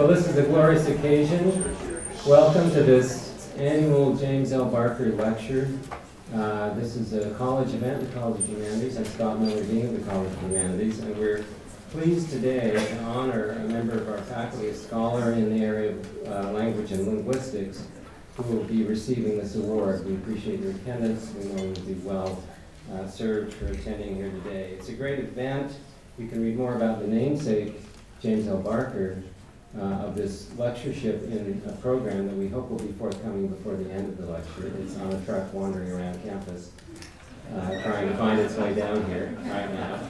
Well, this is a glorious occasion. Welcome to this annual James L. Barker Lecture. Uh, this is a college event, the College of Humanities. I'm Scott Miller, Dean of the College of Humanities, and we're pleased today to honor a member of our faculty, a scholar in the area of uh, language and linguistics, who will be receiving this award. We appreciate your attendance. We know you'll be well uh, served for attending here today. It's a great event. You can read more about the namesake, James L. Barker, uh, of this lectureship in a program that we hope will be forthcoming before the end of the lecture. It's on a truck wandering around campus, uh, trying to find its way down here right now.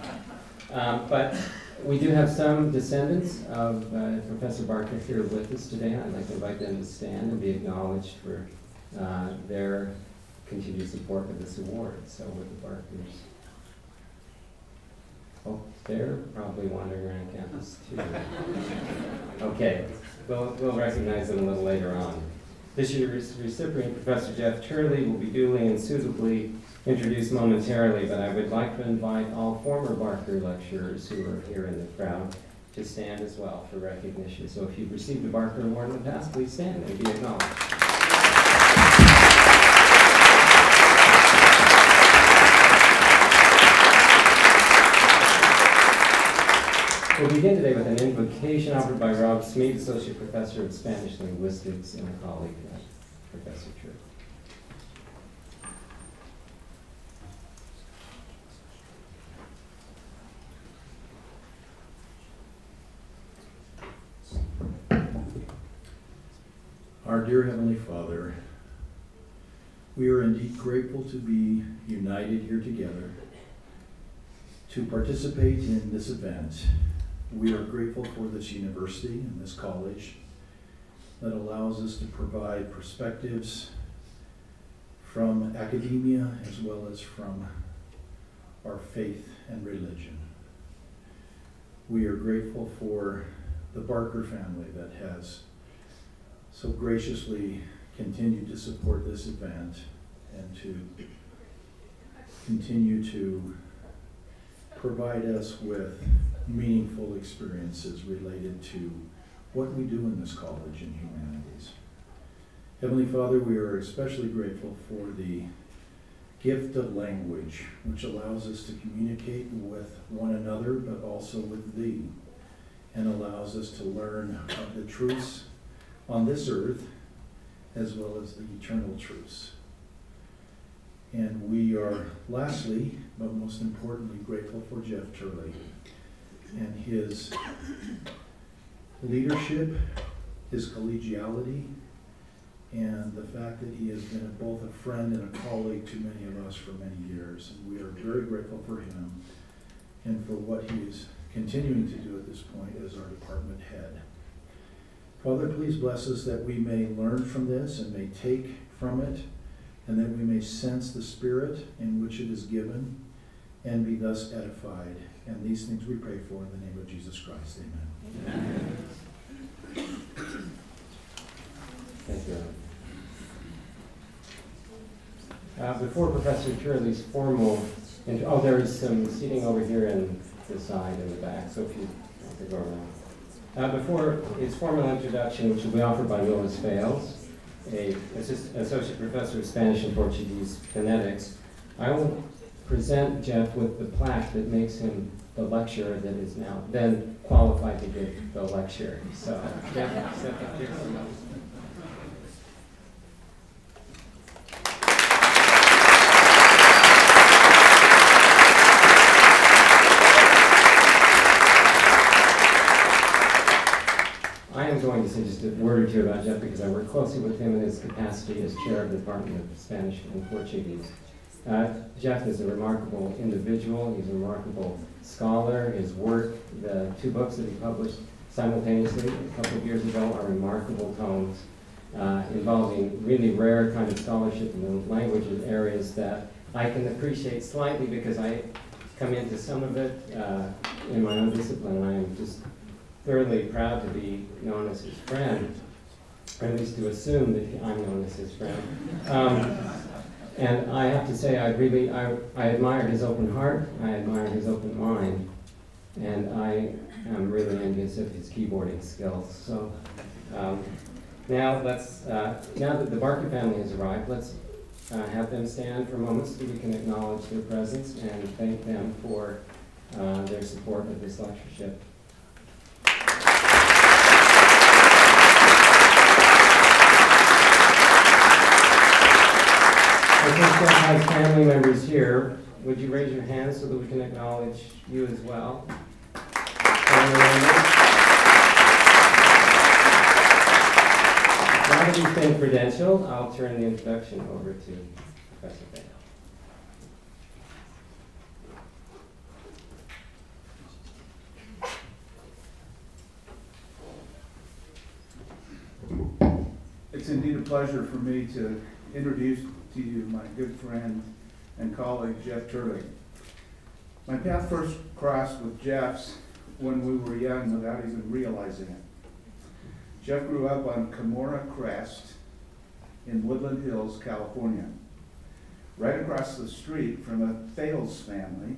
Um, but we do have some descendants of uh, Professor Barker here with us today. I'd like to invite them to stand and be acknowledged for uh, their continued support of this award. So with the Barkers. Oh, they're probably wandering around campus too. Okay, we'll, we'll recognize them a little later on. This year's recipient, Professor Jeff Turley, will be duly and suitably introduced momentarily, but I would like to invite all former Barker lecturers who are here in the crowd to stand as well for recognition. So if you've received a Barker Award in the past, please stand and be acknowledged. We'll begin today with an invocation offered by Rob Smead, Associate Professor of Spanish Linguistics and a colleague of Professor Turley. Our dear Heavenly Father, we are indeed grateful to be united here together to participate in this event. We are grateful for this university and this college that allows us to provide perspectives from academia as well as from our faith and religion. We are grateful for the Barker family that has so graciously continued to support this event and to continue to provide us with meaningful experiences related to what we do in this college in humanities. Heavenly Father, we are especially grateful for the gift of language, which allows us to communicate with one another, but also with Thee, and allows us to learn of the truths on this earth as well as the eternal truths. And we are lastly, but most importantly, grateful for Jeff Turley and his leadership, his collegiality, and the fact that he has been both a friend and a colleague to many of us for many years. And we are very grateful for him and for what he is continuing to do at this point as our department head. Father, please bless us that we may learn from this and may take from it, and that we may sense the spirit in which it is given and be thus edified. And these things we pray for in the name of Jesus Christ. Amen. Amen. Thank you. Uh, before Professor Turley's formal, int- oh, there is some seating over here in the side and the back, so if you want to go around. Uh, before his formal introduction, which will be offered by Willis Fails, a assist, associate professor of Spanish and Portuguese phonetics, I will present Jeff with the plaque that makes him the lecturer that is now then qualified to give the lecture. So, step. I am going to say just a word or two about Jeff because I work closely with him in his capacity as chair of the Department of Spanish and Portuguese. Uh, Jeff is a remarkable individual. He's a remarkable scholar. His work, the two books that he published simultaneously a couple of years ago, are remarkable tomes uh, involving really rare kind of scholarship in the languages areas that I can appreciate slightly because I come into some of it uh, in my own discipline, and I am just thoroughly proud to be known as his friend, or at least to assume that I'm known as his friend. Um, and I have to say, I really, I, I admire his open heart, I admire his open mind, and I am really envious of his keyboarding skills. So um, now let's, uh, now that the Barker family has arrived, let's uh, have them stand for a moment so we can acknowledge their presence and thank them for uh, their support of this lectureship. That has family members here. Would you raise your hand so that we can acknowledge you as well? Now that he's been credentialed, I'll turn the introduction over to Professor Fails. It's indeed a pleasure for me to introduce to you my good friend and colleague Jeff Turley. My path first crossed with Jeff's when we were young without even realizing it. Jeff grew up on Camorra Crest in Woodland Hills, California, right across the street from a Fails family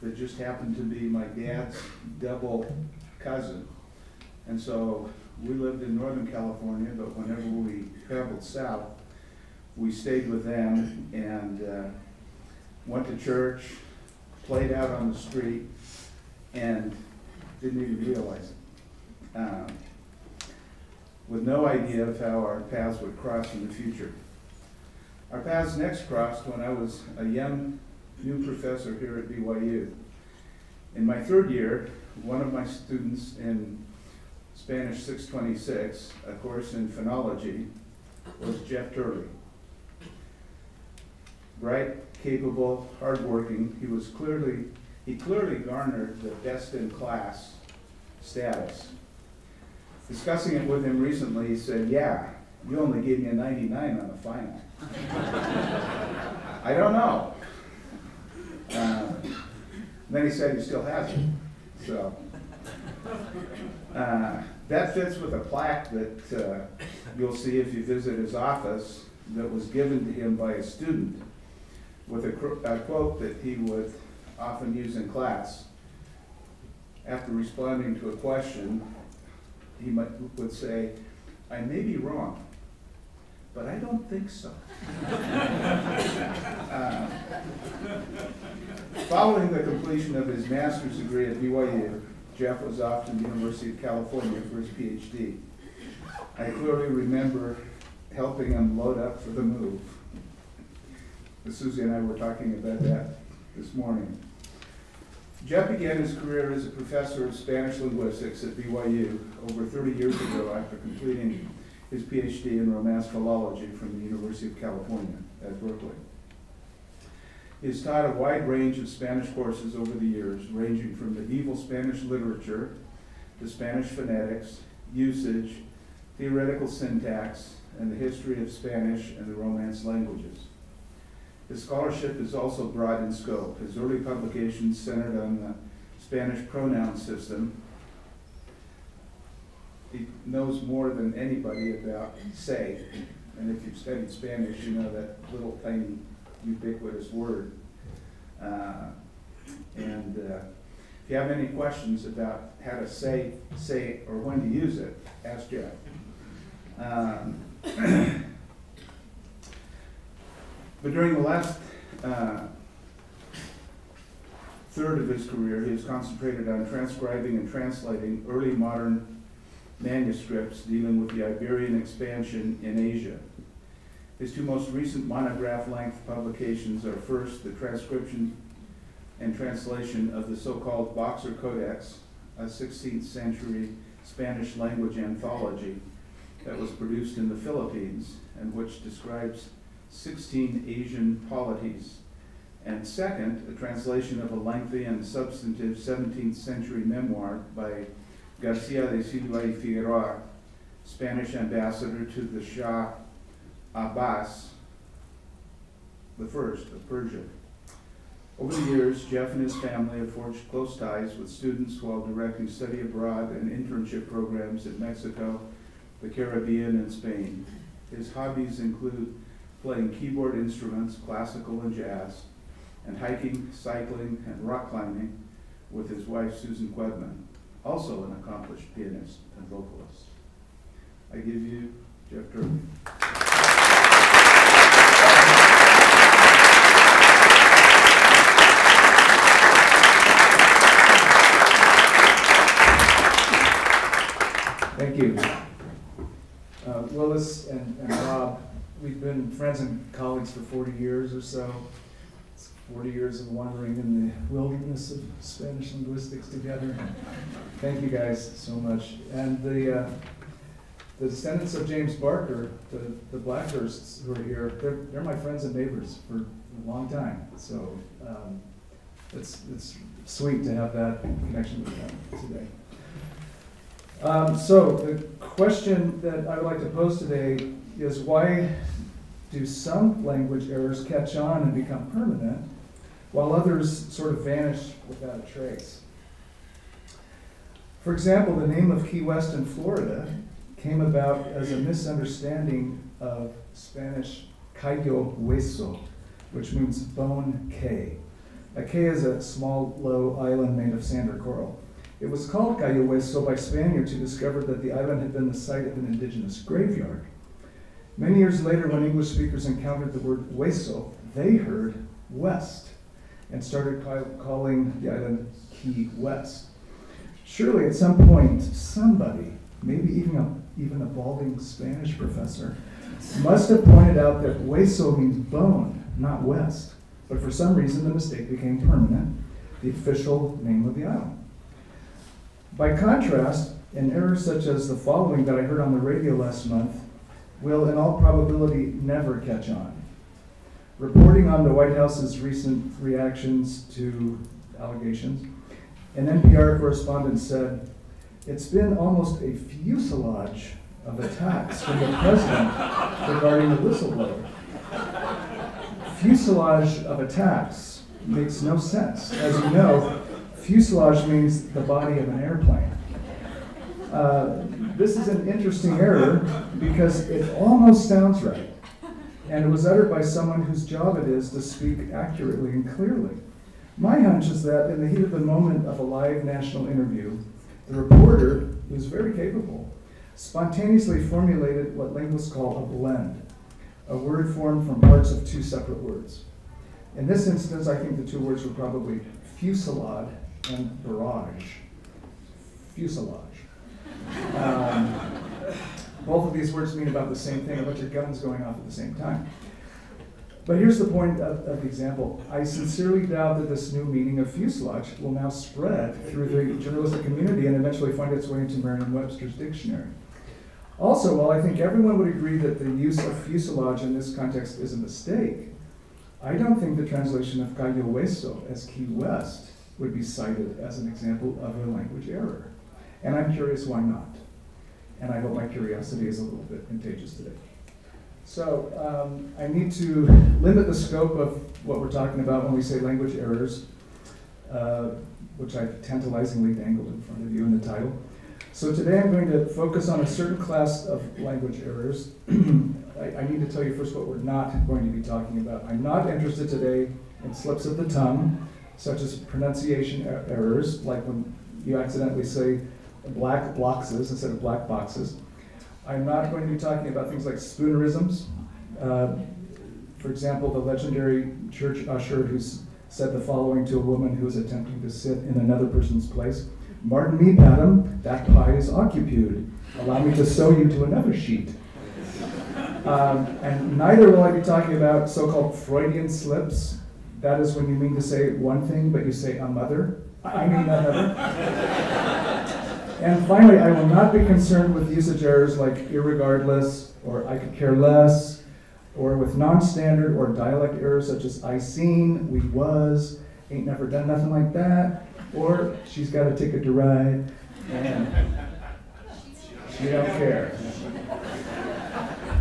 that just happened to be my dad's double cousin. And so we lived in Northern California, but whenever we traveled south, we stayed with them and uh, went to church, played out on the street, and didn't even realize it. Um, with no idea of how our paths would cross in the future. Our paths next crossed when I was a young new professor here at BYU. In my third year, one of my students in Spanish 626, a course in phonology, was Jeff Turley. Bright, capable, hardworking, he was clearly, he clearly garnered the best in class status. Discussing it with him recently, he said, yeah, you only gave me a 99 on the final. I don't know. Uh, then he said he still has it, so. Uh, that fits with a plaque that uh, you'll see if you visit his office that was given to him by a student with a, a quote that he would often use in class. After responding to a question, he might, would say, I may be wrong, but I don't think so. uh, following the completion of his master's degree at BYU, Jeff was off to the University of California for his PhD. I clearly remember helping him load up for the move. Susie and I were talking about that this morning. Jeff began his career as a professor of Spanish linguistics at BYU over 30 years ago after completing his PhD in Romance philology from the University of California at Berkeley. He has taught a wide range of Spanish courses over the years, ranging from medieval Spanish literature to Spanish phonetics, usage, theoretical syntax, and the history of Spanish and the Romance languages. His scholarship is also broad in scope. His early publications centered on the Spanish pronoun system. He knows more than anybody about say, and if you've studied Spanish, you know that little tiny ubiquitous word. Uh, and uh, if you have any questions about how to say, say, or when to use it, ask Jeff. Um, but during the last uh, third of his career, he has concentrated on transcribing and translating early modern manuscripts dealing with the Iberian expansion in Asia. His two most recent monograph-length publications are first, the transcription and translation of the so-called Boxer Codex, a 16th century Spanish language anthology that was produced in the Philippines and which describes 16 Asian polities. And second, a translation of a lengthy and substantive 17th century memoir by Garcia de Silva y Figueroa, Spanish ambassador to the Shah Abbas the first of Persia. Over the years, Jeff and his family have forged close ties with students while directing study abroad and internship programs in Mexico, the Caribbean, and Spain. His hobbies include playing keyboard instruments, classical and jazz, and hiking, cycling, and rock climbing, with his wife Susan Quedman, also an accomplished pianist and vocalist. I give you Jeff Turley. Thank you. Uh, Willis and and Rob, we've been friends and colleagues for 40 years or so. It's 40 years of wandering in the wilderness of Spanish linguistics together. Thank you guys so much. And the, uh, the descendants of James Barker, the, the Blackhursts who are here, they're, they're my friends and neighbors for a long time. So um, it's, it's sweet to have that connection with them today. Um, so the question that I would like to pose today is why do some language errors catch on and become permanent, while others sort of vanish without a trace? For example, the name of Key West in Florida came about as a misunderstanding of Spanish Cayo Hueso, which means bone cay. A cay is a small, low island made of sand or coral. It was called Cayo Hueso by Spaniards who discovered that the island had been the site of an indigenous graveyard. Many years later, when English speakers encountered the word hueso, they heard west and started ca- calling the island Key West. Surely at some point, somebody, maybe even a, even a balding Spanish professor, must have pointed out that hueso means bone, not west. But for some reason, the mistake became permanent, the official name of the island. By contrast, an error such as the following that I heard on the radio last month will, in all probability, never catch on. Reporting on the White House's recent reactions to allegations, an NPR correspondent said, It's been almost a fuselage of attacks from the president regarding the whistleblower. Fuselage of attacks makes no sense. As you know, fuselage means the body of an airplane. Uh, this is an interesting error because it almost sounds right, and it was uttered by someone whose job it is to speak accurately and clearly. My hunch is that in the heat of the moment of a live national interview, the reporter, who's very capable, spontaneously formulated what linguists call a blend, a word formed from parts of two separate words. In this instance, I think the two words were probably fusillade and barrage. Fuselage. Um, both of these words mean about the same thing, a bunch of guns going off at the same time. But here's the point of, of the example. I sincerely doubt that this new meaning of fuselage will now spread through the journalistic community and eventually find its way into Merriam-Webster's dictionary. Also, while I think everyone would agree that the use of fuselage in this context is a mistake, I don't think the translation of Cayo Hueso as Key West would be cited as an example of a language error. And I'm curious why not. And I hope my curiosity is a little bit contagious today. So um, I need to limit the scope of what we're talking about when we say language errors, uh, which I've tantalizingly dangled in front of you in the title. So today I'm going to focus on a certain class of language errors. I, I need to tell you first what we're not going to be talking about. I'm not interested today in slips of the tongue, such as pronunciation er- errors, like when you accidentally say black boxes instead of black boxes. I'm not going to be talking about things like spoonerisms. Uh, for example, the legendary church usher who said the following to a woman who was attempting to sit in another person's place Martin me, madam, that pie is occupied. Allow me to sew you to another sheet. Um, and neither will I be talking about so called Freudian slips. That is when you mean to say one thing, but you say a mother. I mean another. And finally, I will not be concerned with usage errors like irregardless or I could care less, or with non-standard or dialect errors such as I seen, we was, ain't never done nothing like that, or she's got a ticket to ride, and she don't care.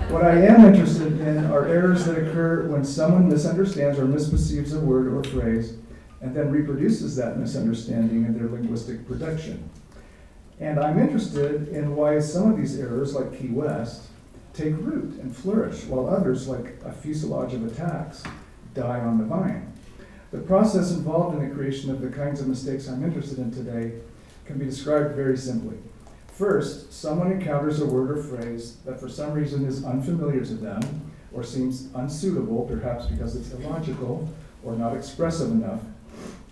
What I am interested in are errors that occur when someone misunderstands or misperceives a word or phrase and then reproduces that misunderstanding in their linguistic production. And I'm interested in why some of these errors, like Key West, take root and flourish, while others, like a fuselage of attacks, die on the vine. The process involved in the creation of the kinds of mistakes I'm interested in today can be described very simply. First, someone encounters a word or phrase that for some reason is unfamiliar to them or seems unsuitable, perhaps because it's illogical or not expressive enough.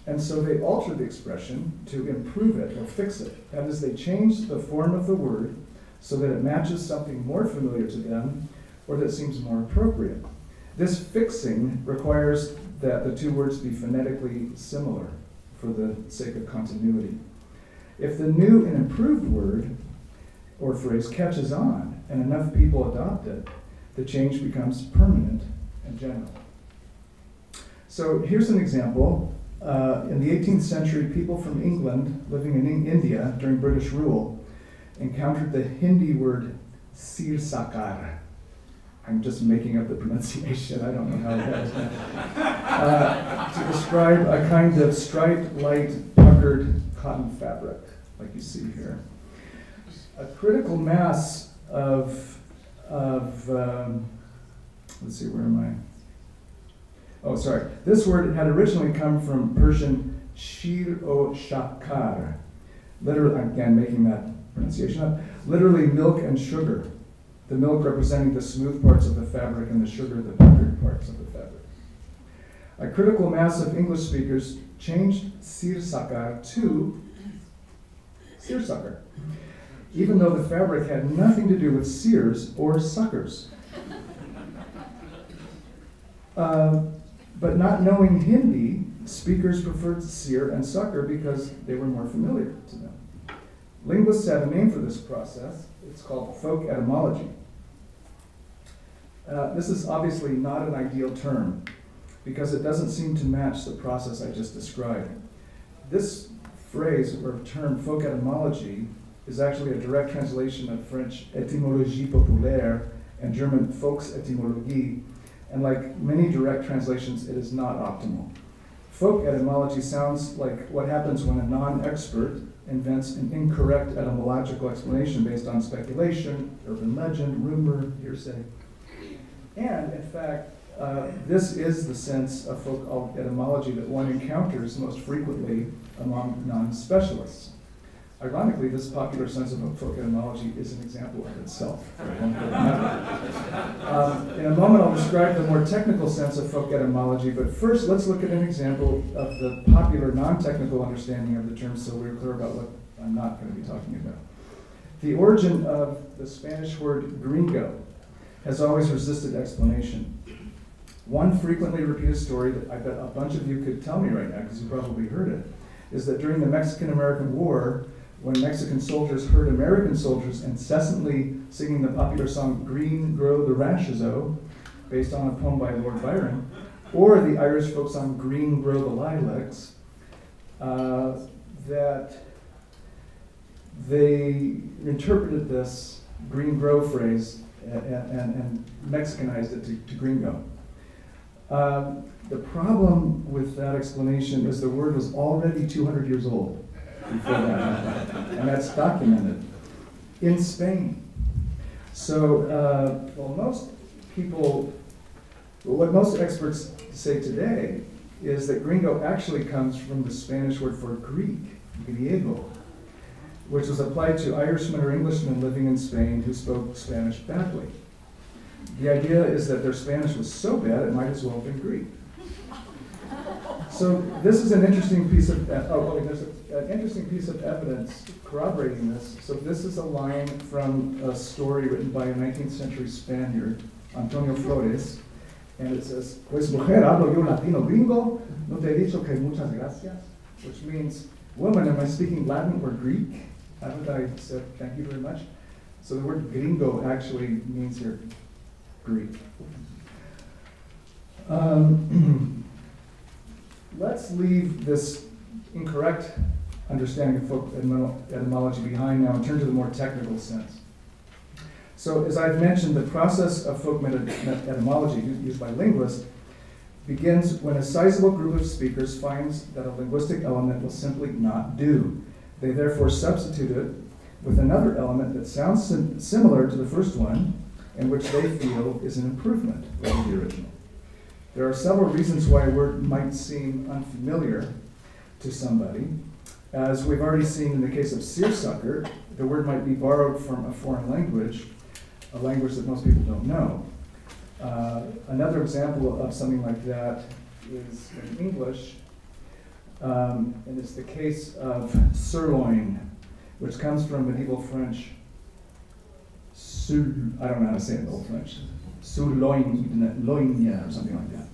And so they alter the expression to improve it or fix it. That is, they change the form of the word so that it matches something more familiar to them or that seems more appropriate. This fixing requires that the two words be phonetically similar for the sake of continuity. If the new and improved word or phrase catches on and enough people adopt it, the change becomes permanent and general. So here's an example. Uh, in the 18th century, people from England living in India during British rule encountered the Hindi word sir sakar. I'm just making up the pronunciation, I don't know how that is. Uh, to describe a kind of striped, light, puckered cotton fabric, like you see here. A critical mass of, of um, let's see, where am I? Oh, sorry. This word had originally come from Persian shir o shakar, literally, again, making that pronunciation up, literally milk and sugar the milk representing the smooth parts of the fabric and the sugar the puckered parts of the fabric. A critical mass of English speakers changed seersucker to seersucker, even though the fabric had nothing to do with sears or suckers. Uh, but not knowing Hindi, speakers preferred seer and sucker because they were more familiar to them. Linguists have a name for this process. It's called folk etymology. Uh, this is obviously not an ideal term because it doesn't seem to match the process I just described. This phrase or term folk etymology is actually a direct translation of French étymologie populaire and German Volksetymologie, and like many direct translations, it is not optimal. Folk etymology sounds like what happens when a non expert invents an incorrect etymological explanation based on speculation, urban legend, rumor, hearsay. And in fact, uh, this is the sense of folk etymology that one encounters most frequently among non-specialists. Ironically, this popular sense of folk etymology is an example of itself. um, in a moment, I'll describe the more technical sense of folk etymology, but first, let's look at an example of the popular non-technical understanding of the term so we're clear about what I'm not going to be talking about. The origin of the Spanish word gringo has always resisted explanation. One frequently repeated story that I bet a bunch of you could tell me right now, because you probably heard it, is that during the Mexican American War, when Mexican soldiers heard American soldiers incessantly singing the popular song Green Grow the Rashes O, based on a poem by Lord Byron, or the Irish folk song Green Grow the Lilacs, uh, that they interpreted this green grow phrase and, and, and Mexicanized it to, to gringo. Um, the problem with that explanation is the word was already 200 years old that and that's documented in Spain. So, uh, well, most people, what most experts say today is that gringo actually comes from the Spanish word for Greek, griego, which was applied to Irishmen or Englishmen living in Spain who spoke Spanish badly. The idea is that their Spanish was so bad it might as well have been Greek. So this is an interesting piece of uh, oh wait, there's a, an interesting piece of evidence corroborating this. So this is a line from a story written by a 19th century Spaniard, Antonio Flores, and it says, "Pues mujer, hablo yo latino gringo, no te he dicho que muchas gracias," which means, "Woman, am I speaking Latin or Greek?" Haven't I said thank you very much? So the word gringo actually means here Greek. Um, let's leave this incorrect understanding of folk etymology behind now and turn to the more technical sense. So, as I've mentioned, the process of folk etymology used by linguists begins when a sizable group of speakers finds that a linguistic element will simply not do. They therefore substitute it with another element that sounds sim similar to the first one and which they feel is an improvement over the original. There are several reasons why a word might seem unfamiliar to somebody. As we've already seen in the case of seersucker, the word might be borrowed from a foreign language, a language that most people don't know. Uh, another example of something like that is in English, um, and it's the case of sirloin, which comes from medieval French. I don't know how to say it in Old French. Surloin, loin, or something like that.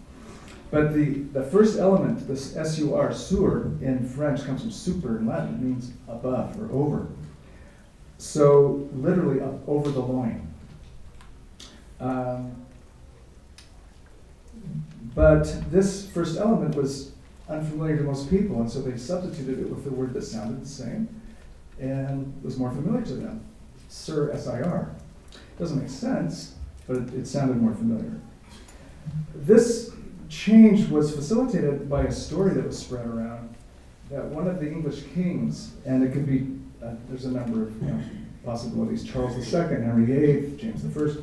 But the, the first element, this S-U-R, sur, in French comes from super in Latin, it means above or over. So literally up over the loin. Um, but this first element was unfamiliar to most people, and so they substituted it with the word that sounded the same and was more familiar to them. Sir, S-I-R. Doesn't make sense, but it, it sounded more familiar. This change was facilitated by a story that was spread around that one of the English kings, and it could be, uh, there's a number of you know, possibilities, Charles II, Henry VIII, James I,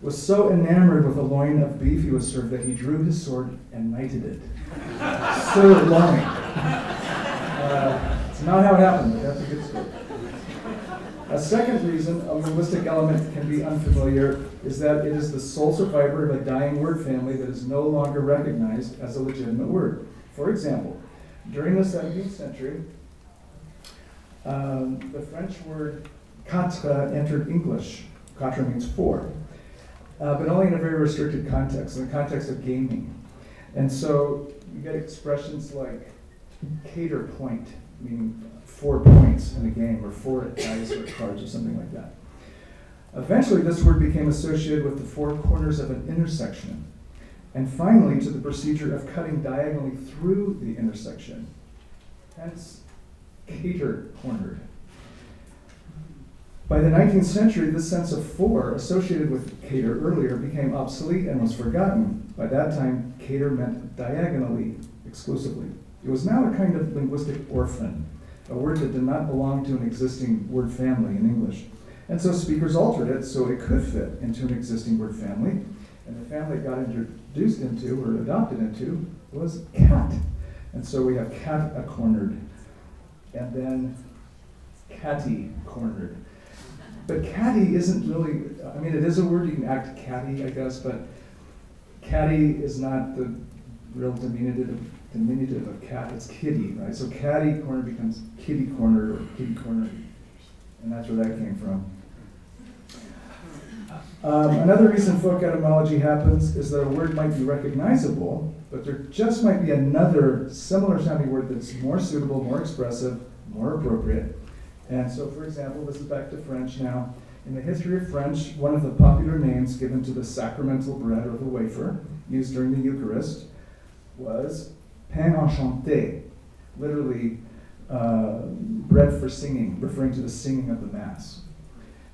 was so enamored with a loin of beef he was served that he drew his sword and knighted it. Sir loin. Uh, it's not how it happened, but that's a good story. A second reason a linguistic element can be unfamiliar is that it is the sole survivor of a dying word family that is no longer recognized as a legitimate word. For example, during the 17th century, um, the French word quatre entered English. Quatre means four, uh, but only in a very restricted context, in the context of gaming. And so you get expressions like cater point, meaning four points in a game, or four dice or cards, or something like that. Eventually, this word became associated with the four corners of an intersection, and finally to the procedure of cutting diagonally through the intersection. Hence, cater cornered. By the 19th century, this sense of four associated with cater earlier became obsolete and was forgotten. By that time, cater meant diagonally exclusively. It was now a kind of linguistic orphan, a word that did not belong to an existing word family in English. And so speakers altered it so it could fit into an existing word family. And the family it got introduced into or adopted into was cat. And so we have cat a cornered, and then catty cornered. But catty isn't really, I mean, it is a word, you can act catty, I guess, but catty is not the real diminutive, diminutive of cat, it's kitty, right? So catty corner becomes kitty corner or kitty corner, and that's where that came from. Um, another reason folk etymology happens is that a word might be recognizable, but there just might be another similar sounding word that's more suitable, more expressive, more appropriate. And so, for example, this is back to French now. In the history of French, one of the popular names given to the sacramental bread or the wafer used during the Eucharist was pain à chanter, literally uh, bread for singing, referring to the singing of the Mass.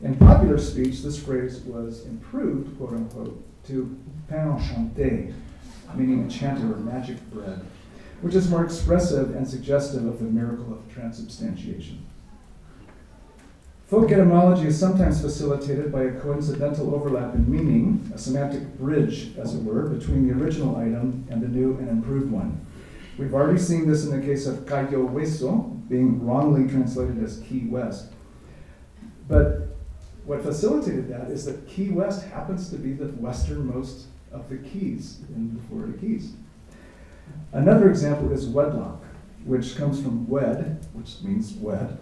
In popular speech, this phrase was improved, quote unquote, to pain enchanté, meaning enchanted or magic bread, which is more expressive and suggestive of the miracle of transubstantiation. Folk etymology is sometimes facilitated by a coincidental overlap in meaning, a semantic bridge, as it were, between the original item and the new and improved one. We've already seen this in the case of Cayo Hueso, being wrongly translated as Key West. But what facilitated that is that Key West happens to be the westernmost of the keys in the Florida Keys. Another example is wedlock, which comes from wed, which means wed,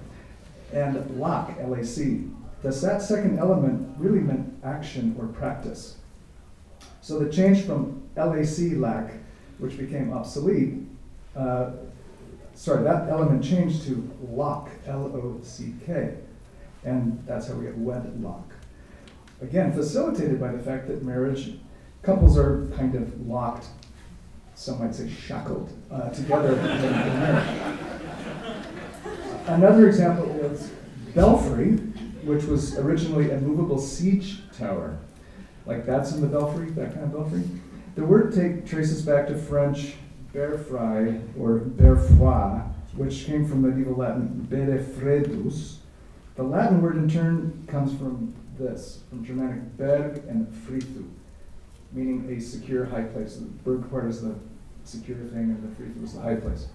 and lock, L-A-C. Thus that second element really meant action or practice. So the change from LAC, lac, which became obsolete, uh, sorry, that element changed to lock, L-O-C-K, and that's how we get wedlock. Again, facilitated by the fact that marriage, couples are kind of locked, some might say shackled, uh, together. Another example is belfry, which was originally a movable siege tower. Like that's in the belfry, that kind of belfry. The word take, traces back to French berfry or berfroy, which came from medieval Latin bere fredus. The Latin word in turn comes from this, from Germanic berg and fritu. meaning a secure high place. The berg part is the secure thing, and the frith was the high place.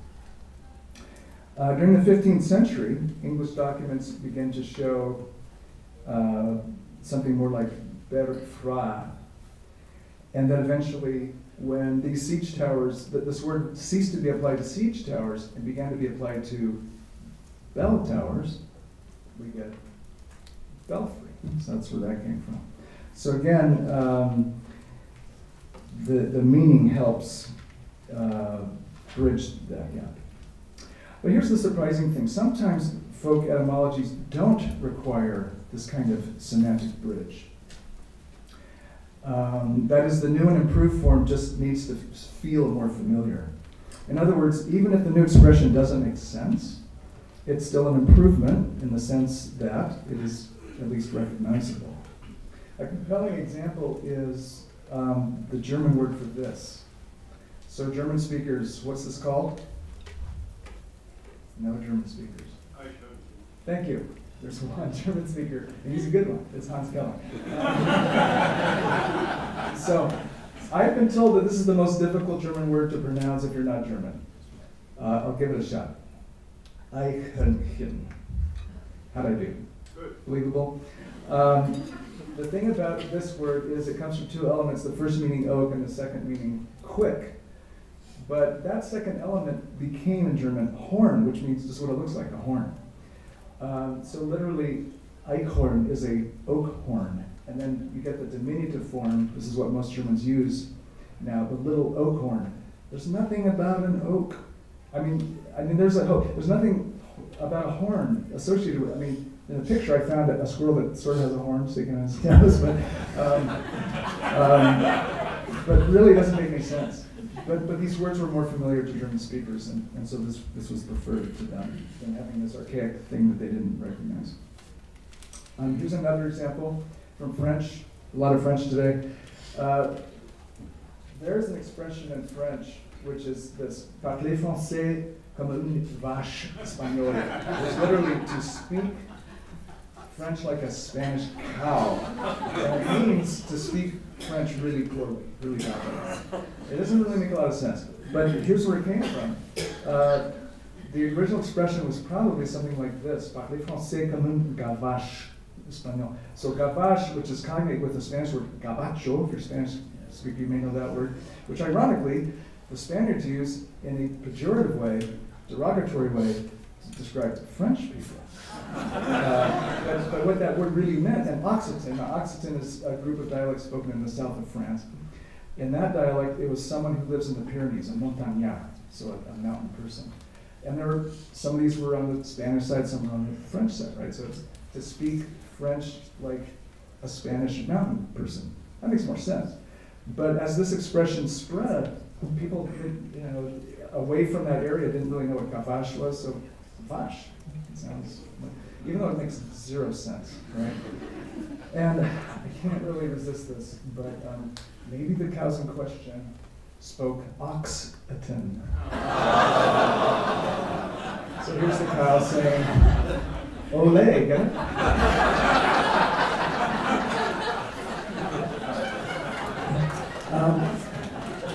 Uh, during the 15th century, English documents began to show uh, something more like bergfra. And then eventually, when these siege towers, that this word ceased to be applied to siege towers and began to be applied to bell towers, we get belfry. So that's where that came from. So again, um, the, the meaning helps uh, bridge that gap. But here's the surprising thing. Sometimes folk etymologies don't require this kind of semantic bridge. Um, that is, the new and improved form just needs to feel more familiar. In other words, even if the new expression doesn't make sense, it's still an improvement in the sense that it is at least recognizable. A compelling example is um, the German word for this. So, German speakers, what's this called? No German speakers. Thank you. There's one German speaker, and he's a good one. It's Hans Keller. so, I've been told that this is the most difficult German word to pronounce if you're not German. Uh, I'll give it a shot. Eichhörnchen. How'd I do? Good. Believable? Um, the thing about this word is it comes from two elements, the first meaning oak and the second meaning quick. But that second element became in German horn, which means just what it looks like, a horn. Um, so literally, Eichhorn is a oak horn. And then you get the diminutive form, this is what most Germans use now, the little oak horn. There's nothing about an oak. I mean, I mean, there's a there's nothing about a horn associated with. I mean, in the picture, I found a squirrel that sort of has a horn sticking out its nose, but um, um, but really doesn't make any sense. But but these words were more familiar to German speakers, and, and so this this was preferred to them than having this archaic thing that they didn't recognize. Um, here's another example from French. A lot of French today. Uh, there's an expression in French which is this parler français comme une vache espagnole. It's literally to speak French like a Spanish cow. And it means to speak French really poorly, really badly. It doesn't really make a lot of sense. But here's where it came from. Uh, the original expression was probably something like this, parler français comme un gavache espagnol. So gavache, which is cognate with the Spanish word gabacho, if you're Spanish speaker, you may know that word, which ironically, the Spaniards use in a pejorative way, derogatory way, to describe French people. Uh, but, but, what that word really meant, and Occitan, now Occitan is a group of dialects spoken in the south of France. In that dialect, it was someone who lives in the Pyrenees, a montagnard, so a, a mountain person. And there were, some of these were on the Spanish side, some were on the French side, right? So to speak French like a Spanish mountain person. That makes more sense. But as this expression spread, people, you know, away from that area didn't really know what gavache was, so vache sounds, like, even though it makes zero sense, right? And I can't really resist this, but um, maybe the cows in question spoke Occitan. so here's the cow saying, Ole, get? Um,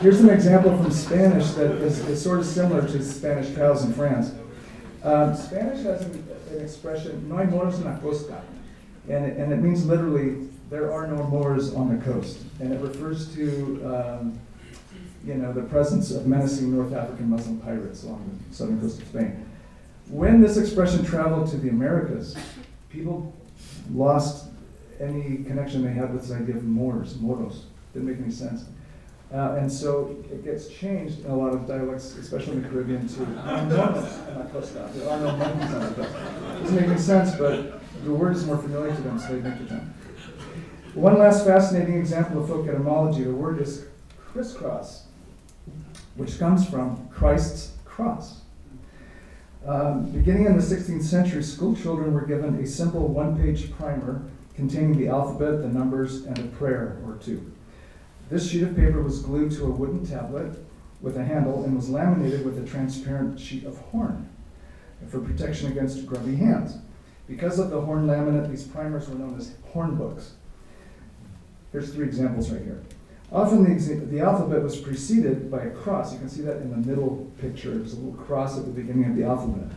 here's an example from Spanish that is, is, sort of similar to Spanish cows in France. Um, Spanish has an, an, expression, no hay moros en la costa, and it, and it means literally, there are no Moors on the coast. And it refers to, um, you know, the presence of menacing North African Muslim pirates along the southern coast of Spain. When this expression traveled to the Americas, people lost any connection they had with this idea of Moors, moros. Didn't make any sense. Uh, and so it gets changed in a lot of dialects, especially in the Caribbean, to. There are no monkeys on the coast. Doesn't make any sense, but the word is more familiar to them, so they make it down. One last fascinating example of folk etymology, the word is crisscross, which comes from Christ's cross. Um, beginning in the 16th century, school children were given a simple one page primer containing the alphabet, the numbers, and a prayer or two. This sheet of paper was glued to a wooden tablet with a handle and was laminated with a transparent sheet of horn for protection against grubby hands. Because of the horn laminate, these primers were known as horn books. Here's three examples right here. Often the, the alphabet was preceded by a cross. You can see that in the middle picture. There's a little cross at the beginning of the alphabet.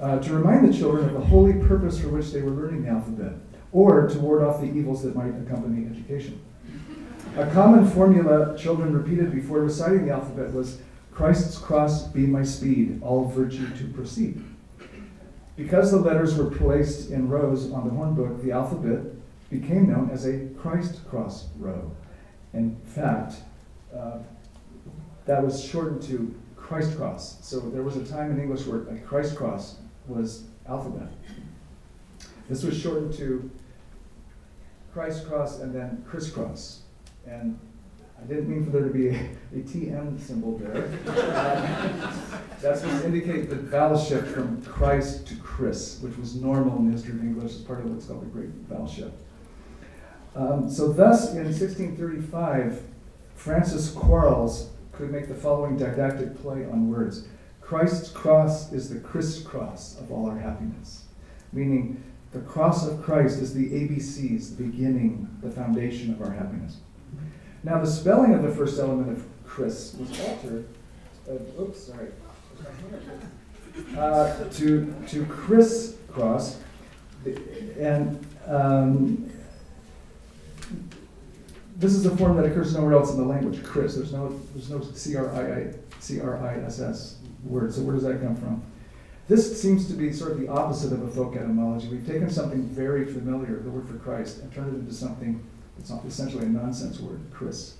Uh, to remind the children of the holy purpose for which they were learning the alphabet, or to ward off the evils that might accompany education. A common formula children repeated before reciting the alphabet was Christ's cross be my speed, all virtue to proceed. Because the letters were placed in rows on the hornbook, the alphabet became known as a Christ cross row. In fact, uh, that was shortened to Christ cross. So there was a time in English where a Christ cross was alphabet. This was shortened to Christ cross and then crisscross. And I didn't mean for there to be a, a TM symbol there. Uh, that's to indicate the vowel shift from Christ to Chris, which was normal in the history of English as part of what's called the Great Vowel Shift. Um, so, thus, in 1635, Francis Quarles could make the following didactic play on words Christ's cross is the crisscross of all our happiness, meaning the cross of Christ is the ABCs, the beginning, the foundation of our happiness. Now, the spelling of the first element of Chris was altered. Uh, oops, sorry. Uh, to to crisscross, and um, this is a form that occurs nowhere else in the language. Chris. There's no there's no C R I I C R I S S word. So where does that come from? This seems to be sort of the opposite of a folk etymology. We've taken something very familiar, the word for Christ, and turned it into something that's essentially a nonsense word, Chris.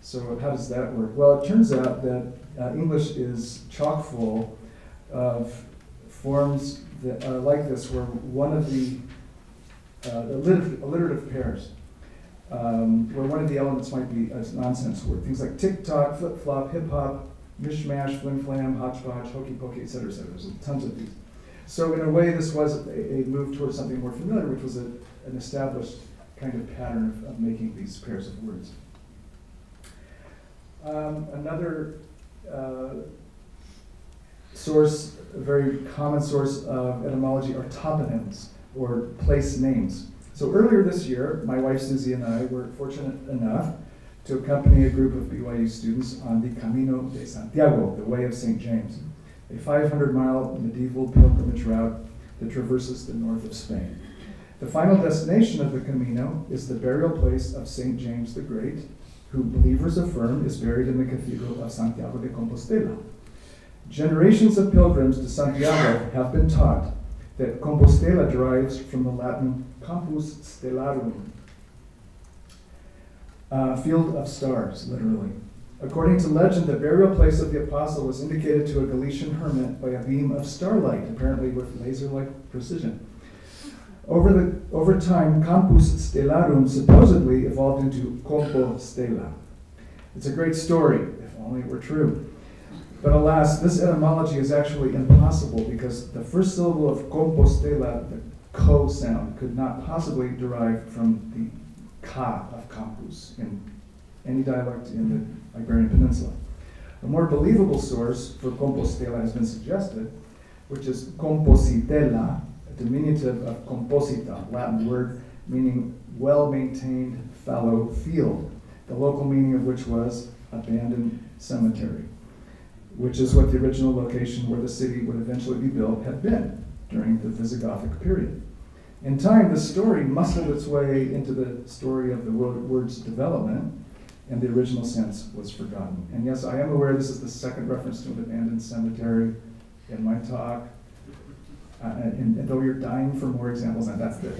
So how does that work? Well, it turns out that uh, English is chock full of forms that are like this, where one of the uh, alliterative pairs, um, where one of the elements might be a nonsense word. Things like tick-tock, flip-flop, hip-hop, mishmash, flim-flam, hodgepodge, hokey-pokey, et cetera, et cetera. There's tons of these. So in a way, this was a, a move towards something more familiar, which was a, an established kind of pattern of, of making these pairs of words. Um, another uh, source, a very common source of etymology are toponyms or place names. So earlier this year, my wife Susie and I were fortunate enough to accompany a group of BYU students on the Camino de Santiago, the Way of St. James, a 500 mile medieval pilgrimage route that traverses the north of Spain. The final destination of the Camino is the burial place of St. James the Great, who believers affirm is buried in the Cathedral of Santiago de Compostela. Generations of pilgrims to Santiago have been taught that Compostela derives from the Latin campus stellarum, field of stars, literally. According to legend, the burial place of the apostle was indicated to a Galician hermit by a beam of starlight, apparently with laser like precision. Over, the, over time, Campus Stellarum supposedly evolved into Compostela. It's a great story, if only it were true. But alas, this etymology is actually impossible because the first syllable of Compostela, the co sound, could not possibly derive from the ka of campus in any dialect in the Iberian Peninsula. A more believable source for Compostela has been suggested, which is Compositela, diminutive of composita, Latin word meaning well maintained fallow field, the local meaning of which was abandoned cemetery, which is what the original location where the city would eventually be built had been during the Visigothic period. In time, the story muscled its way into the story of the word's development, and the original sense was forgotten. And yes, I am aware this is the second reference to an abandoned cemetery in my talk. Uh, and, and, though you're dying for more examples, and that's the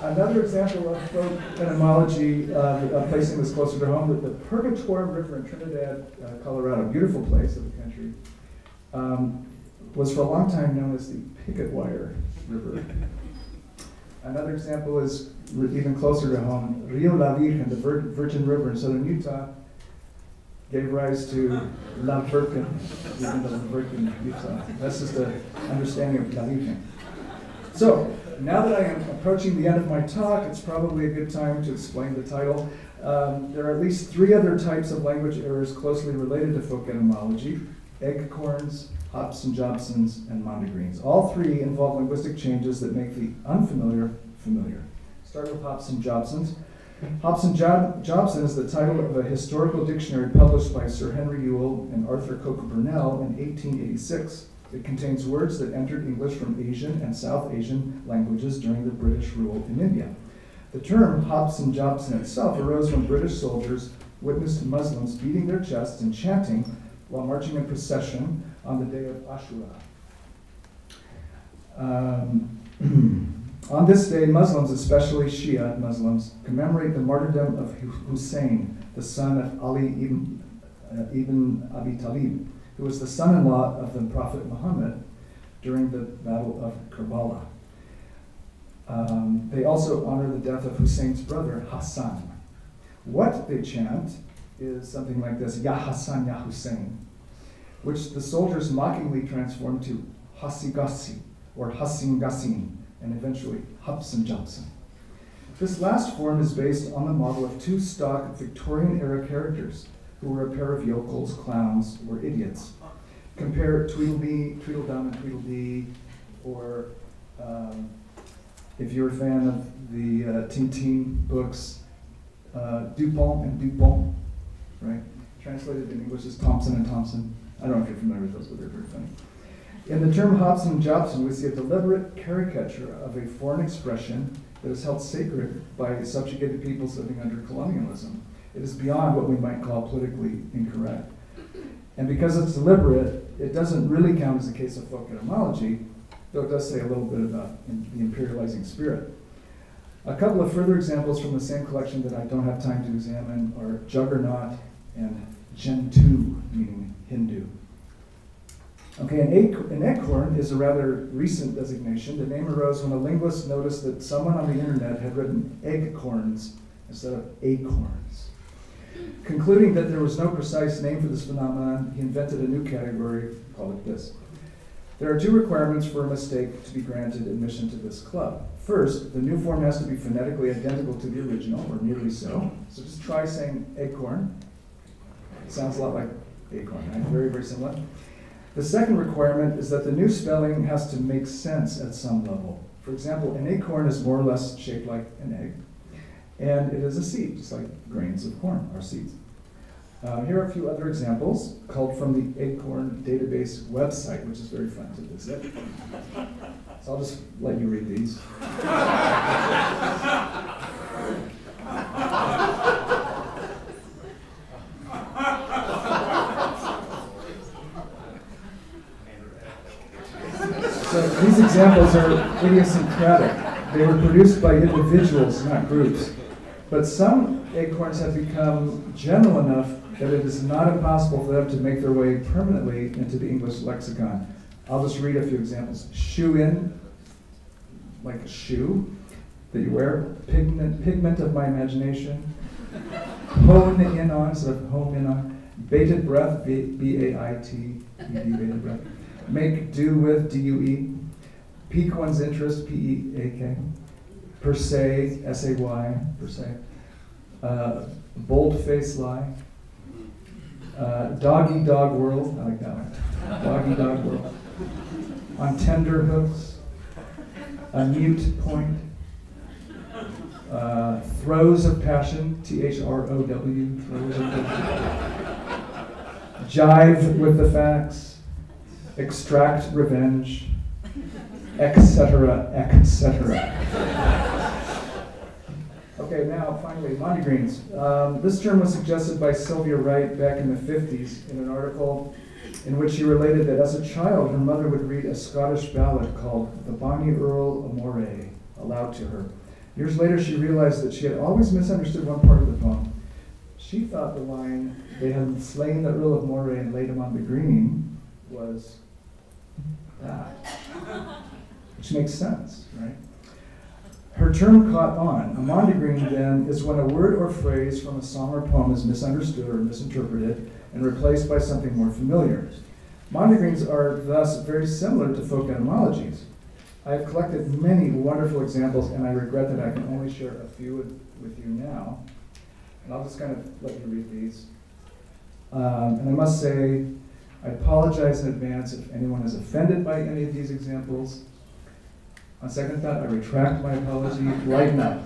Another example of folk etymology, uh, uh, placing this closer to home, the, Purgatoire River in Trinidad, uh, Colorado, beautiful place of the country, um, was for a long time known as the Picket Wire River. Another example is even closer to home, Rio La Virgen, the Vir Virgin River in southern Utah, gave rise to La Virgen, Virgin Utah. That's just an understanding of La Virgen. So, now that I am approaching the end of my talk, it's probably a good time to explain the title. Um, there are at least three other types of language errors closely related to folk etymology eggcorns, hops and jobsons, and mondegreens. All three involve linguistic changes that make the unfamiliar familiar. Start with Hobson-Jobsons. Hobson Job- Jobson is the title of a historical dictionary published by Sir Henry Yule and Arthur Coke Burnell in 1886. It contains words that entered English from Asian and South Asian languages during the British rule in India. The term Hobson Jobson itself arose when British soldiers witnessed Muslims beating their chests and chanting while marching in procession on the day of Ashura. Um, on this day, Muslims, especially Shia Muslims, commemorate the martyrdom of Hussein, the son of Ali ibn, uh, ibn Abi Talib, who was the son in law of the Prophet Muhammad during the Battle of Karbala. Um, they also honor the death of Hussein's brother, Hassan. What they chant is something like this Ya Hassan, Ya Hussein, which the soldiers mockingly transform to Hasigasi or Hassin Gassin, and eventually Hobson Jobson. This last form is based on the model of two stock Victorian era characters who were a pair of yokels, clowns, or idiots. Compare Tweedledee, Tweedledum, and Tweedledee, or um, if you're a fan of the uh, Tintin books, uh, Dupond and Dupont, right? Translated in English as Thomson and Thompson. I don't know if you're familiar with those, but they're very funny. In the term Hobson and Jobson, we see a deliberate caricature of a foreign expression that is held sacred by subjugated peoples living under colonialism. It is beyond what we might call politically incorrect. And because it's deliberate, it doesn't really count as a case of folk etymology, though it does say a little bit about the imperializing spirit. A couple of further examples from the same collection that I don't have time to examine are Juggernaut and Gentoo, meaning Hindu. Okay, an, ac- an eggcorn is a rather recent designation. The name arose when a linguist noticed that someone on the internet had written eggcorns instead of acorns. Concluding that there was no precise name for this phenomenon, he invented a new category, called it this. There are two requirements for a mistake to be granted admission to this club. First, the new form has to be phonetically identical to the original, or nearly so. So just try saying acorn. It sounds a lot like acorn, right? Very, very similar. The second requirement is that the new spelling has to make sense at some level. For example, an acorn is more or less shaped like an egg, and it is a seed, just like grains of corn are seeds. Uh, here are a few other examples culled from the Eggcorn database website, which is very fun to visit. So I'll just let you read these. So these examples are idiosyncratic. They were produced by individuals, not groups. But some eggcorns have become general enough that it is not impossible for them to make their way permanently into the English lexicon. I'll just read a few examples. Shoe in, like a shoe that you wear. Pigment, pigment of my imagination. Hone in on, instead of home in on. Bated breath, B- B-A-I-T, E-D, bated breath. Make do with, D-U-E. Pique one's interest, P-E-A-K. Per se, S-A-Y, per se. Uh, bold face lie. Uh, doggy dog world, I like that one. Doggy dog world. On tender hooks. A mute point. Uh, throes of passion, T H R O W, throes of passion. Jive with the facts. Extract revenge. Etc., etc. Okay, now finally, Mondegreens. Um, this term was suggested by Sylvia Wright back in the 50s in an article in which she related that as a child, her mother would read a Scottish ballad called The Bonnie Earl o' Moray aloud to her. Years later, she realized that she had always misunderstood one part of the poem. She thought the line, they had slain the Earl of Moray and laid him on the green, was that. Which makes sense, right? Her term caught on. A mondegreen, then, is when a word or phrase from a song or poem is misunderstood or misinterpreted and replaced by something more familiar. Mondegreens are thus very similar to folk etymologies. I have collected many wonderful examples, and I regret that I can only share a few with, with you now. And I'll just kind of let you read these. Um, and I must say, I apologize in advance if anyone is offended by any of these examples. On second thought, I retract my apology. Lighten up.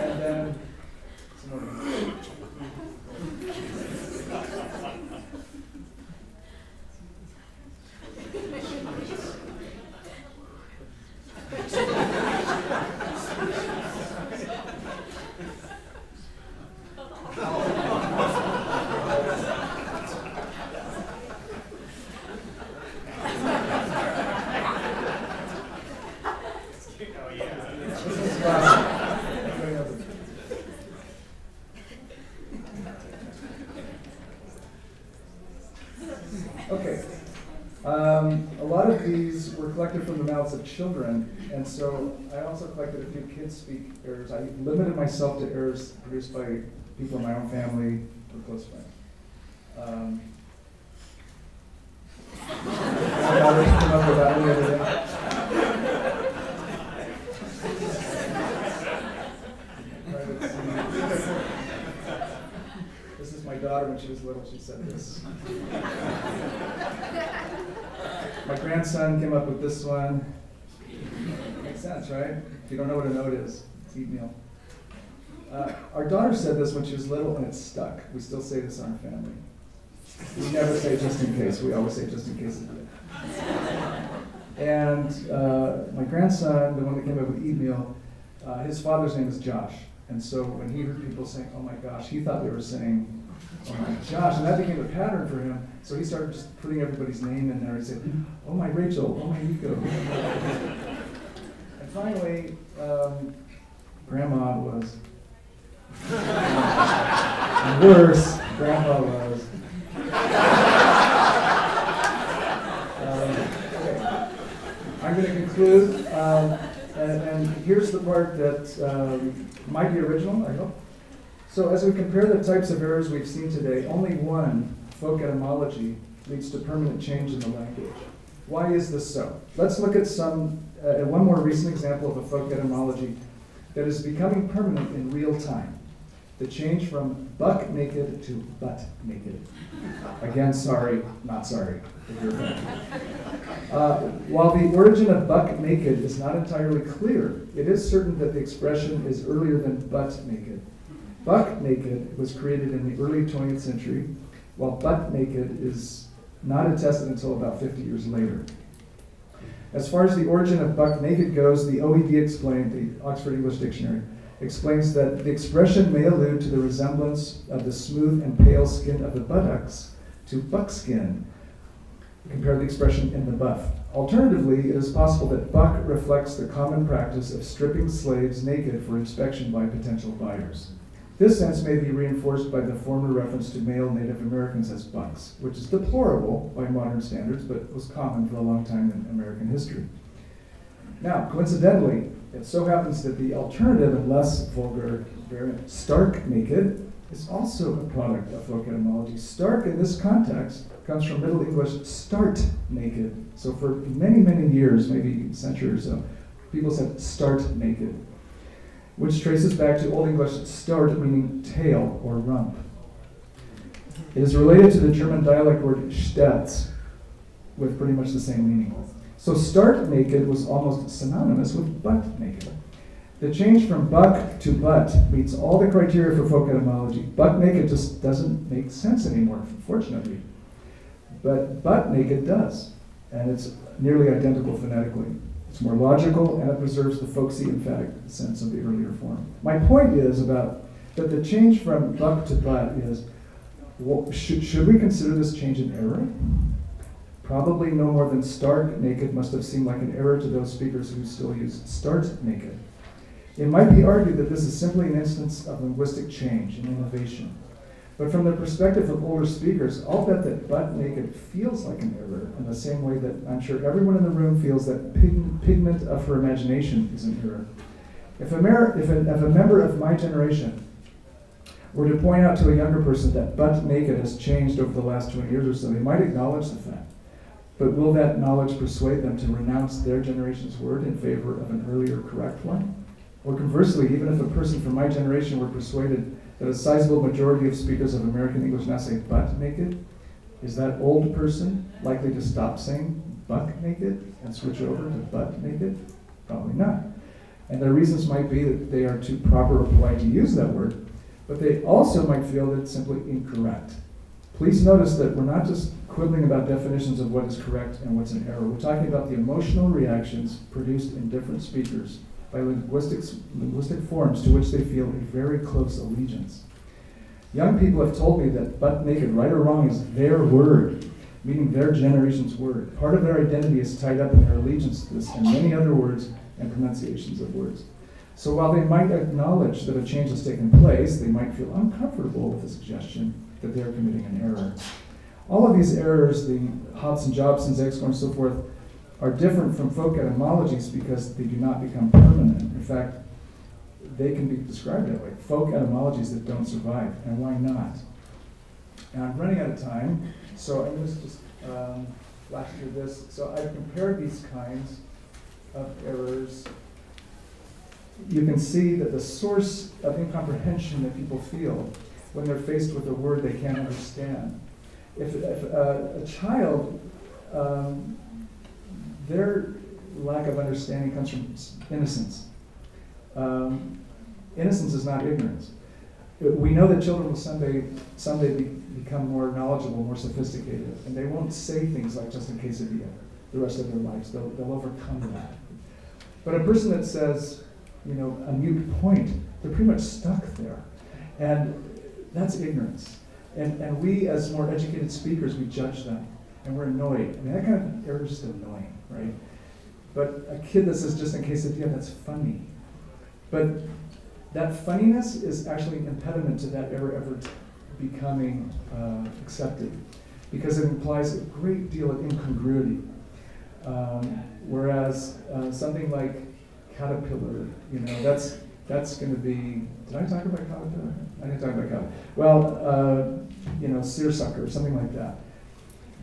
And then, some more. This is classic. Anybody else? Okay. Um, a lot of these were collected from the mouths of children, and so I also collected a few kids speak errors. I limited myself to errors produced by people in my own family or close friends. Um, my daughter came up with that one the other day. Right, let's see. This is my daughter when she was little, she said this. My grandson came up with this one. Makes sense, right? If you don't know what a note is, it's eat meal. Uh, our daughter said this when she was little and it stuck. We still say this in our family. We never say just in case, we always say just in case. And uh, my grandson, the one that came up with eat meal, uh, his father's name is Josh. And so when he heard people saying, oh my gosh, he thought they were saying, gosh, and that became a pattern for him. So he started just putting everybody's name in there. He said, oh my Rachel, oh my Nico. and finally, um, grandma was. and worse, Grandma was. Um, okay. I'm going to conclude, um, and, and here's the part that um, might be original, I hope. So as we compare the types of errors we've seen today, only one, folk etymology, leads to permanent change in the language. Why is this so? Let's look at some, uh, one more recent example of a folk etymology that is becoming permanent in real time. The change from buck naked to butt naked. Again, sorry, not sorry. Uh, while the origin of buck naked is not entirely clear, it is certain that the expression is earlier than butt naked. Buck naked was created in the early 20th century, while butt naked is not attested until about 50 years later. As far as the origin of buck naked goes, the OED explained, the Oxford English Dictionary, explains that the expression may allude to the resemblance of the smooth and pale skin of the buttocks to buckskin. Compare the expression in the buff. Alternatively, it is possible that buck reflects the common practice of stripping slaves naked for inspection by potential buyers. This sense may be reinforced by the former reference to male Native Americans as bucks, which is deplorable by modern standards, but was common for a long time in American history. Now, coincidentally, it so happens that the alternative and less vulgar variant, stark naked, is also a product of folk etymology. Stark in this context comes from Middle English start naked. So for many, many years, maybe or so, uh, people said start naked, which traces back to Old English start meaning tail or rump. It is related to the German dialect word stetz, with pretty much the same meaning. So start naked was almost synonymous with butt naked. The change from buck to butt meets all the criteria for folk etymology. Butt naked just doesn't make sense anymore, fortunately. But butt naked does, and it's nearly identical phonetically. It's more logical and it preserves the folksy emphatic sense of the earlier form. My point is about that the change from buck to butt is well, should, should we consider this change an error? Probably no more than stark naked must have seemed like an error to those speakers who still use start naked. It might be argued that this is simply an instance of linguistic change and innovation. But from the perspective of older speakers, I'll bet that butt naked feels like an error in the same way that I'm sure everyone in the room feels that pig- pigment of her imagination is an error. If a, if, a, if a member of my generation were to point out to a younger person that butt naked has changed over the last 20 years or so, they might acknowledge the fact. But will that knowledge persuade them to renounce their generation's word in favor of an earlier correct one? Or conversely, even if a person from my generation were persuaded that a sizable majority of speakers of American English now say butt naked, is that old person likely to stop saying buck naked and switch over to butt naked? Probably not. And their reasons might be that they are too proper or polite to use that word, but they also might feel that it's simply incorrect. Please notice that we're not just quibbling about definitions of what is correct and what's an error. We're talking about the emotional reactions produced in different speakers by linguistic forms to which they feel a very close allegiance. Young people have told me that butt naked, right or wrong, is their word, meaning their generation's word. Part of their identity is tied up in their allegiance to this and many other words and pronunciations of words. So while they might acknowledge that a change has taken place, they might feel uncomfortable with the suggestion that they are committing an error. All of these errors, the Hobson, Jobson, Zegskor, and so forth, are different from folk etymologies because they do not become permanent. In fact, they can be described that way. Folk etymologies that don't survive, and why not? And I'm running out of time, so I'm to just um, flash through this. So I've compared these kinds of errors. You can see that the source of incomprehension that people feel when they're faced with a word they can't understand. If, if uh, a child, um, their lack of understanding comes from innocence. Um, innocence is not ignorance. We know that children will someday, someday be, become more knowledgeable, more sophisticated, and they won't say things like just in case of the the rest of their lives. They'll, they'll overcome that. But a person that says, you know, a mute point, they're pretty much stuck there. And that's ignorance. And, and we, as more educated speakers, we judge them. And we're annoyed. I mean, that kind of error is just annoying, right? But a kid that says just in case of yeah, that's funny. But that funniness is actually an impediment to that ever, ever becoming uh, accepted because it implies a great deal of incongruity. Um, whereas uh, something like caterpillar, you know, that's that's going to be. Did I talk about caterpillar? I didn't talk about caterpillar. Well, uh, you know, seersucker, something like that.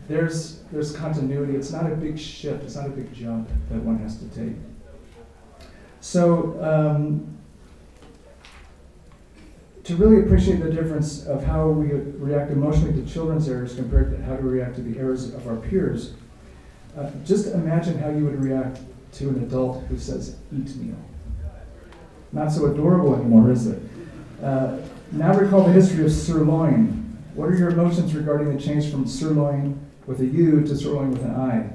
There's there's continuity. It's not a big shift. It's not a big jump that one has to take. So. Um, to really appreciate the difference of how we react emotionally to children's errors compared to how we react to the errors of our peers, uh, just imagine how you would react to an adult who says, eat meal. Not so adorable anymore, is it? Uh, now recall the history of sirloin. What are your emotions regarding the change from sirloin with a U to sirloin with an I?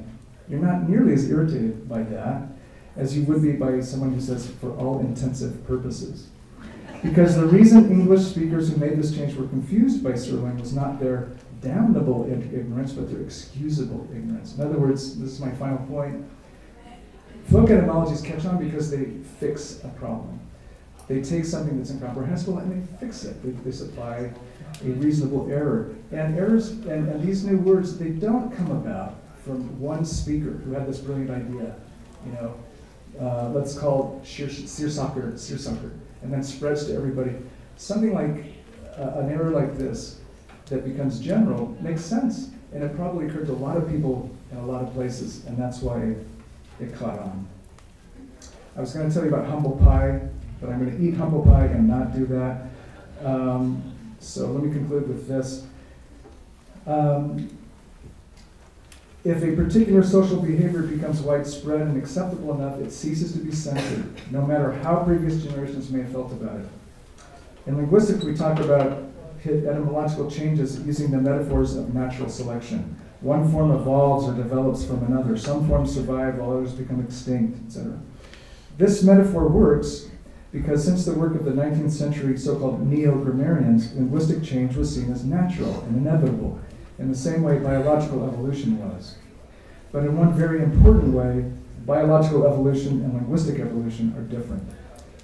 You're not nearly as irritated by that as you would be by someone who says, for all intensive purposes. Because the reason English speakers who made this change were confused by sirloin was not their damnable ignorance, but their excusable ignorance. In other words, this is my final point. Folk etymologies catch on because they fix a problem. They take something that's incomprehensible and they fix it. They, they supply a reasonable error. And errors, and, and these new words, they don't come about from one speaker who had this brilliant idea. You know, uh, let's call seersucker, seersucker, and then spreads to everybody. Something like uh, an error like this that becomes general makes sense. And it probably occurred to a lot of people in a lot of places, and that's why it caught on. I was going to tell you about humble pie, but I'm going to eat humble pie and not do that. Um, so let me conclude with this. Um, if a particular social behavior becomes widespread and acceptable enough, it ceases to be censored, no matter how previous generations may have felt about it. In linguistics, we talk about etymological changes using the metaphors of natural selection. One form evolves or develops from another. Some forms survive while others become extinct, etc. This metaphor works because since the work of the 19th century so-called neo-grammarians, linguistic change was seen as natural and inevitable, in the same way biological evolution was. But in one very important way, biological evolution and linguistic evolution are different.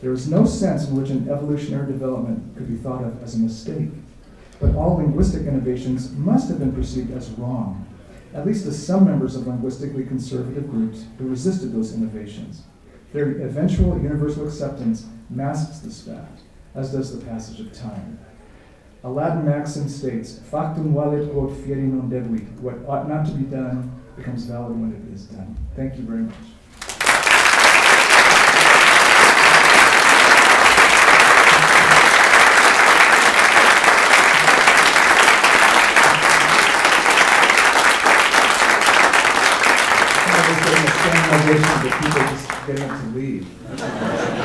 There is no sense in which an evolutionary development could be thought of as a mistake. But all linguistic innovations must have been perceived as wrong, at least to some members of linguistically conservative groups who resisted those innovations. Their eventual universal acceptance masks this fact, as does the passage of time. A Latin maxim states, Factum valet quod fieri non debuit. What ought not to be done becomes valid when it is done. Thank you very much. but people just getting up to leave.